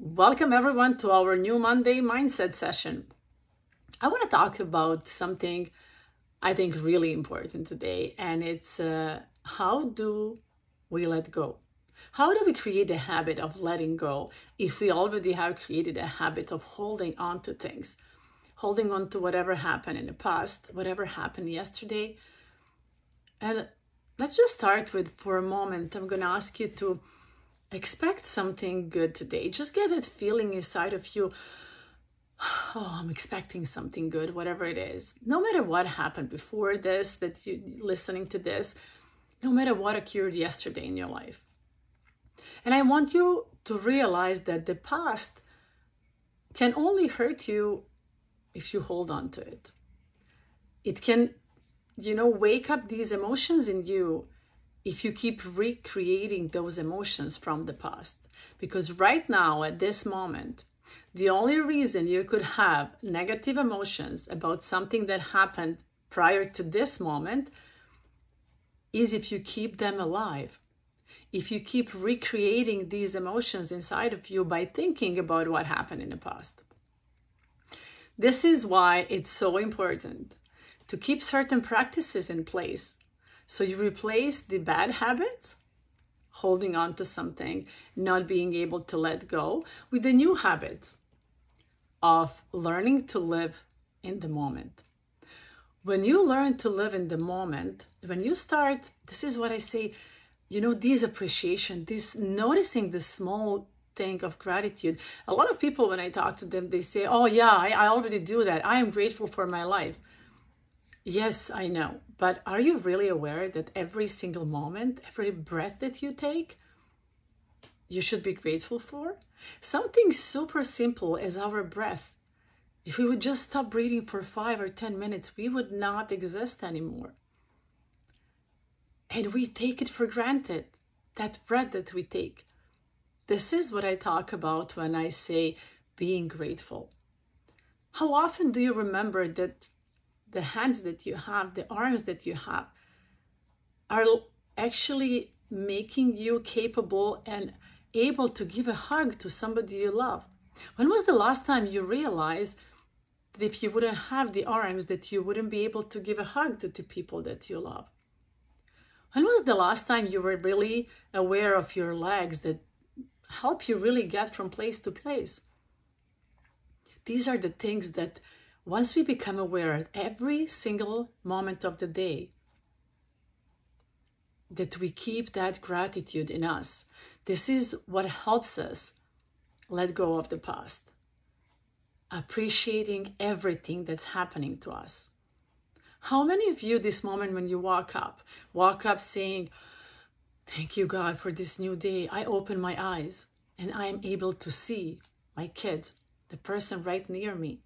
Welcome everyone to our new Monday mindset session. I want to talk about something I think really important today, and it's uh, how do we let go? How do we create a habit of letting go if we already have created a habit of holding on to things, holding on to whatever happened in the past, whatever happened yesterday? And let's just start with for a moment. I'm going to ask you to expect something good today. Just get that feeling inside of you. Oh, I'm expecting something good, whatever it is. No matter what happened before this, that you listening to this, no matter what occurred yesterday in your life. And I want you to realize that the past can only hurt you if you hold on to it. It can, you know, wake up these emotions in you if you keep recreating those emotions from the past. Because right now, at this moment, the only reason you could have negative emotions about something that happened prior to this moment is if you keep them alive. If you keep recreating these emotions inside of you by thinking about what happened in the past. This is why it's so important to keep certain practices in place so you replace the bad habits, holding on to something, not being able to let go, with the new habit of learning to live in the moment. When you learn to live in the moment, when you start, this is what I say, you know, this appreciation, this noticing the small thing of gratitude. A lot of people, when I talk to them, they say, Oh, yeah, I, I already do that. I am grateful for my life. Yes, I know. But are you really aware that every single moment, every breath that you take, you should be grateful for? Something super simple as our breath. If we would just stop breathing for five or 10 minutes, we would not exist anymore. And we take it for granted, that breath that we take. This is what I talk about when I say being grateful. How often do you remember that the hands that you have, the arms that you have, are actually making you capable and able to give a hug to somebody you love. When was the last time you realized that if you wouldn't have the arms, that you wouldn't be able to give a hug to the people that you love? When was the last time you were really aware of your legs that help you really get from place to place? These are the things that once we become aware every single moment of the day that we keep that gratitude in us, this is what helps us let go of the past, appreciating everything that's happening to us. How many of you, this moment when you walk up, walk up saying, Thank you, God, for this new day. I open my eyes and I am able to see my kids, the person right near me,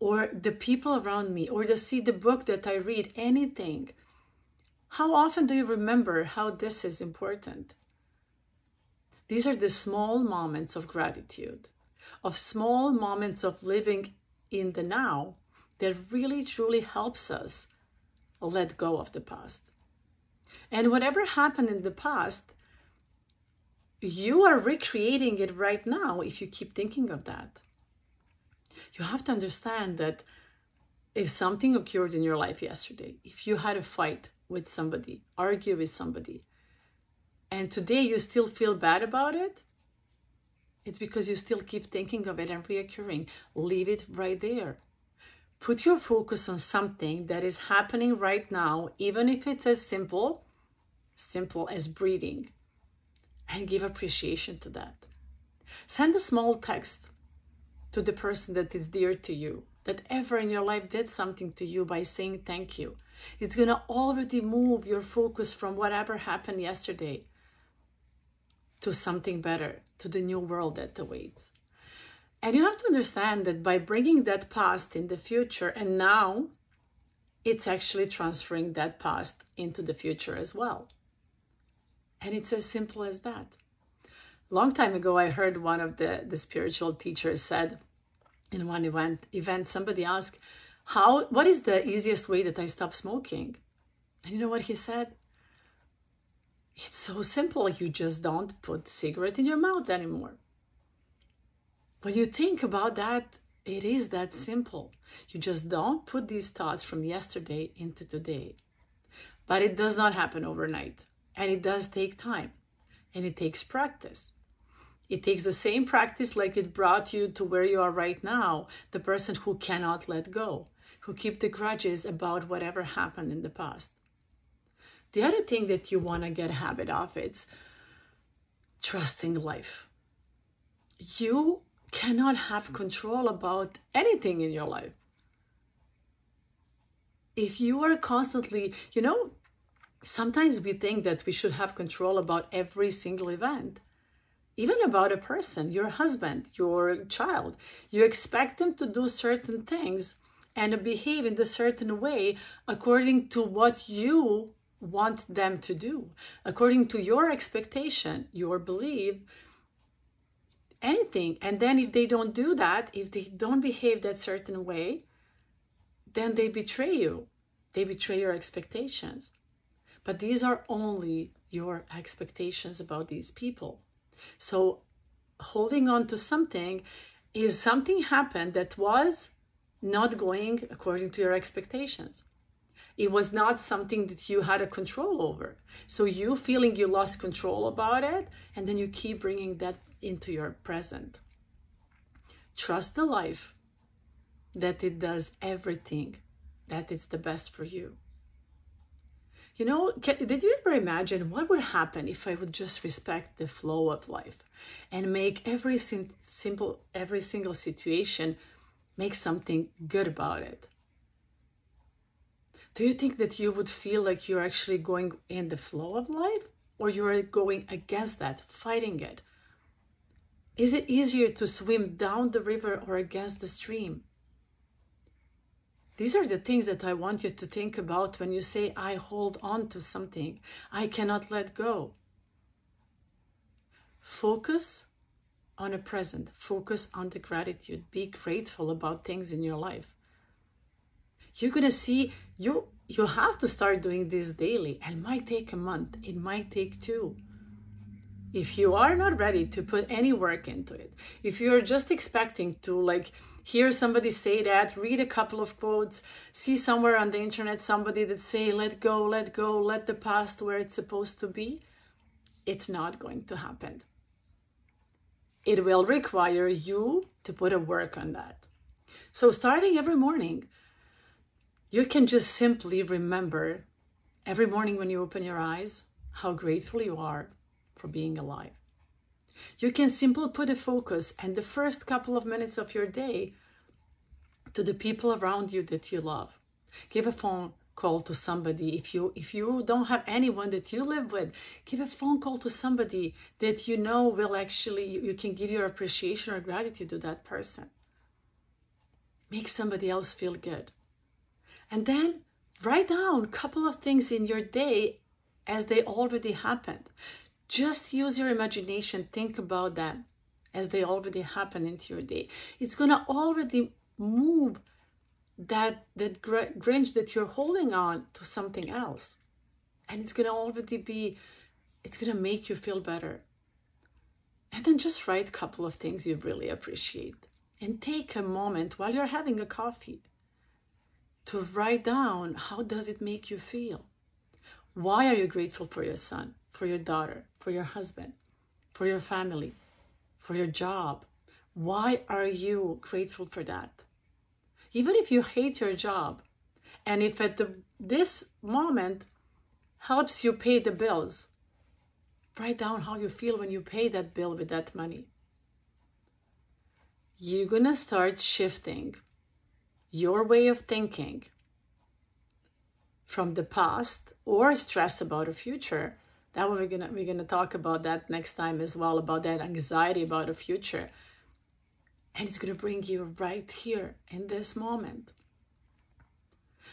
or the people around me or to see the book that I read, anything. How often do you remember how this is important? These are the small moments of gratitude, of small moments of living in the now that really truly helps us let go of the past. And whatever happened in the past, you are recreating it right now if you keep thinking of that you have to understand that if something occurred in your life yesterday, if you had a fight with somebody, argue with somebody, and today you still feel bad about it, it's because you still keep thinking of it and reoccurring. Leave it right there. Put your focus on something that is happening right now, even if it's as simple, simple as breathing, and give appreciation to that. Send a small text to the person that is dear to you, that ever in your life did something to you by saying thank you. It's going to already move your focus from whatever happened yesterday to something better, to the new world that awaits. And you have to understand that by bringing that past in the future and now, it's actually transferring that past into the future as well. And it's as simple as that long time ago i heard one of the, the spiritual teachers said in one event event somebody asked how what is the easiest way that i stop smoking and you know what he said it's so simple you just don't put cigarette in your mouth anymore when you think about that, it is that simple. You just don't put these thoughts from yesterday into today. But it does not happen overnight. And it does take time. And it takes practice. It takes the same practice like it brought you to where you are right now, the person who cannot let go, who keep the grudges about whatever happened in the past. The other thing that you want to get habit of is trusting life. You cannot have control about anything in your life. If you are constantly, you know, sometimes we think that we should have control about every single event, even about a person, your husband, your child. You expect them to do certain things and behave in a certain way according to what you want them to do, according to your expectation, your belief, anything. And then if they don't do that, if they don't behave that certain way, then they betray you. They betray your expectations. But these are only your expectations about these people. So holding on to something is something happened that was not going according to your expectations. It was not something that you had a control over. So you feeling you lost control about it, and then you keep bringing that into your present. Trust the life that it does everything that it's the best for you. You know, did you ever imagine what would happen if I would just respect the flow of life and make every simple, every single situation make something good about it? do you think that you would feel like you're actually going in the flow of life or you're going against that, fighting it? Is it easier to swim down the river or against the stream? These are the things that I want you to think about when you say, I hold on to something, I cannot let go. Focus on a present, focus on the gratitude, be grateful about things in your life. You're gonna see you you have to start doing this daily. It might take a month. It might take two if you are not ready to put any work into it if you're just expecting to like hear somebody say that read a couple of quotes see somewhere on the internet somebody that say let go let go let the past where it's supposed to be it's not going to happen. It will require you to put a work on that. So starting every morning you can just simply remember every morning when you open your eyes how grateful you are for being alive. You can simply put a focus and the first couple of minutes of your day to the people around you that you love. Give a phone call to somebody if you if you don't have anyone that you live with give a phone call to somebody that you know will actually you can give your appreciation or gratitude to that person make somebody else feel good and then write down a couple of things in your day as they already happened. Just use your imagination, think about them as they already happen into your day. It's going to already move that that grudge that you're holding on to something else. And it's going to already be it's going to make you feel better. And then just write a couple of things you really appreciate. And take a moment while you're having a coffee to write down how does it make you feel? Why are you grateful for your son, for your daughter, for your husband, for your family, for your job? Why are you grateful for that? Even if you hate your job, and if at the, this moment helps you pay the bills, write down how you feel when you pay that bill with that money. You're gonna start shifting your way of thinking from the past or stress about a future that we're gonna we're gonna talk about that next time as well about that anxiety about the future. And it's gonna bring you right here in this moment.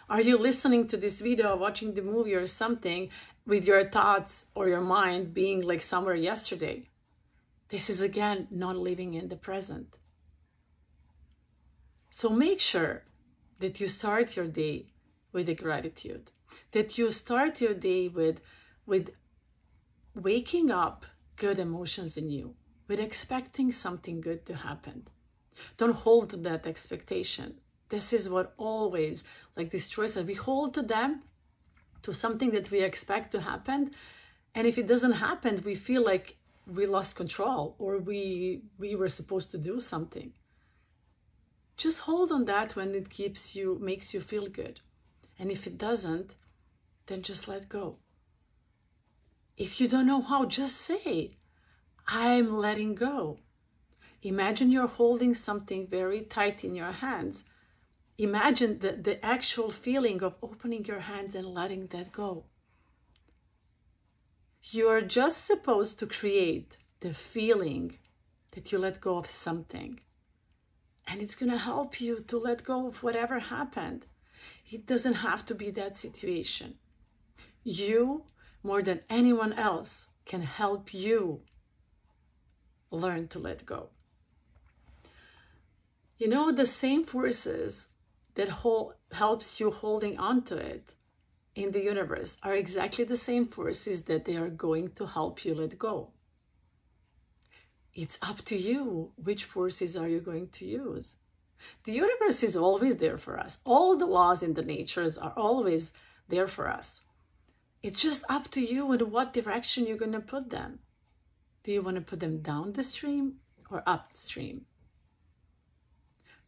Are you listening to this video watching the movie or something with your thoughts or your mind being like somewhere yesterday? This is again not living in the present. So make sure that you start your day with a gratitude, that you start your day with, with waking up good emotions in you, with expecting something good to happen, Don't hold that expectation. This is what always like destroys us. We hold to them to something that we expect to happen. And if it doesn't happen, we feel like we lost control or we we were supposed to do something. Just hold on that when it keeps you makes you feel good. And if it doesn't, then just let go. If you don't know how, just say, I'm letting go. Imagine you're holding something very tight in your hands. Imagine the, the actual feeling of opening your hands and letting that go. You're just supposed to create the feeling that you let go of something. And it's going to help you to let go of whatever happened. It doesn't have to be that situation. You, more than anyone else, can help you learn to let go. You know, the same forces that hold, helps you holding on to it in the universe are exactly the same forces that they are going to help you let go. It's up to you which forces are you going to use. The universe is always there for us. All the laws in the natures are always there for us. It's just up to you in what direction you're going to put them. Do you want to put them down the stream or upstream?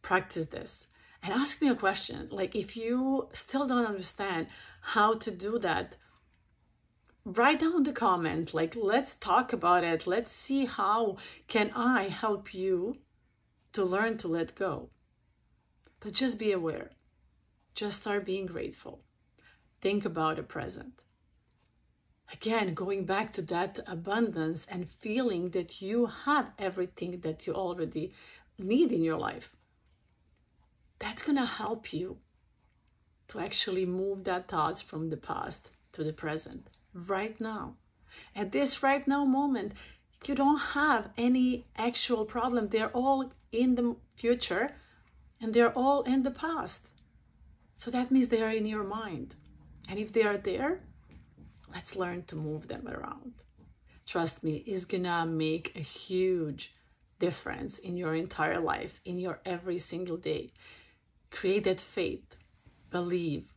Practice this and ask me a question. Like, if you still don't understand how to do that, write down the comment. Like, let's talk about it. Let's see how can I help you to learn to let go. But just be aware. Just start being grateful. Think about the present. Again, going back to that abundance and feeling that you have everything that you already need in your life that's going to help you to actually move that thoughts from the past to the present right now. At this right now moment, you don't have any actual problem. They're all in the future and they're all in the past. So that means they are in your mind. And if they are there, let's learn to move them around. Trust me, it's gonna make a huge difference in your entire life, in your every single day create that faith, believe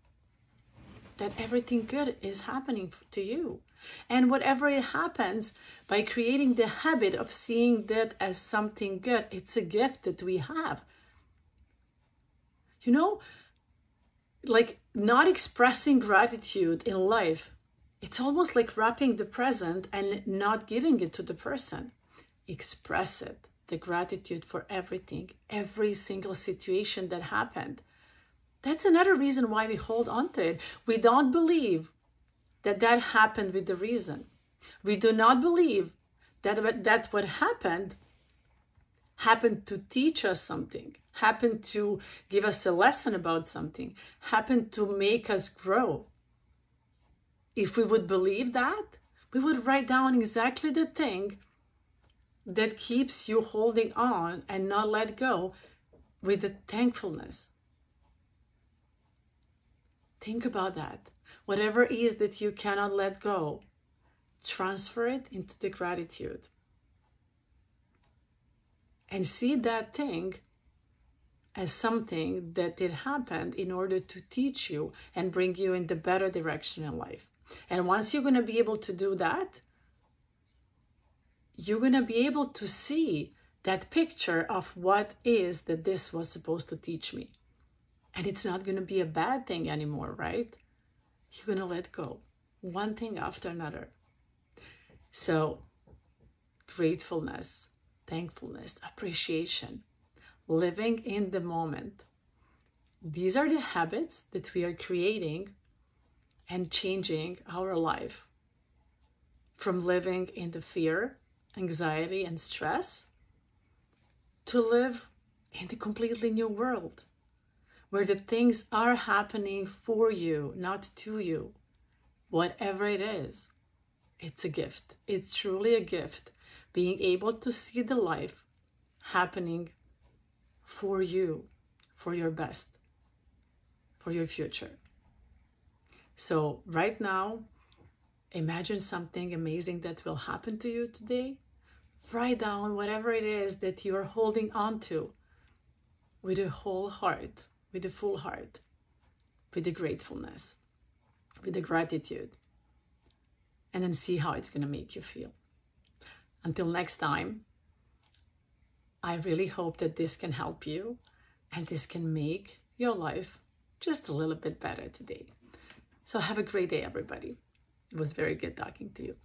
that everything good is happening to you. And whatever it happens, by creating the habit of seeing that as something good, it's a gift that we have. You know, like not expressing gratitude in life, it's almost like wrapping the present and not giving it to the person. Express it the gratitude for everything, every single situation that happened. That's another reason why we hold on to it. We don't believe that that happened with the reason. We do not believe that that what happened happened to teach us something, happened to give us a lesson about something, happened to make us grow. If we would believe that, we would write down exactly the thing that keeps you holding on and not let go with the thankfulness. Think about that. Whatever it is that you cannot let go, transfer it into the gratitude. And see that thing as something that did happen in order to teach you and bring you in the better direction in life. And once you're going to be able to do that, you're going to be able to see that picture of what is that this was supposed to teach me. And it's not going to be a bad thing anymore, right? You're going to let go one thing after another. So, gratefulness, thankfulness, appreciation, living in the moment. These are the habits that we are creating and changing our life from living in the fear anxiety, and stress to live in a completely new world where the things are happening for you, not to you. Whatever it is, it's a gift. It's truly a gift being able to see the life happening for you, for your best, for your future. So, right now, Imagine something amazing that will happen to you today. Write down whatever it is that you're holding on to with a whole heart, with a full heart, with the gratefulness, with the gratitude, and then see how it's going to make you feel. Until next time, I really hope that this can help you and this can make your life just a little bit better today. So, have a great day, everybody. It was very good talking to you.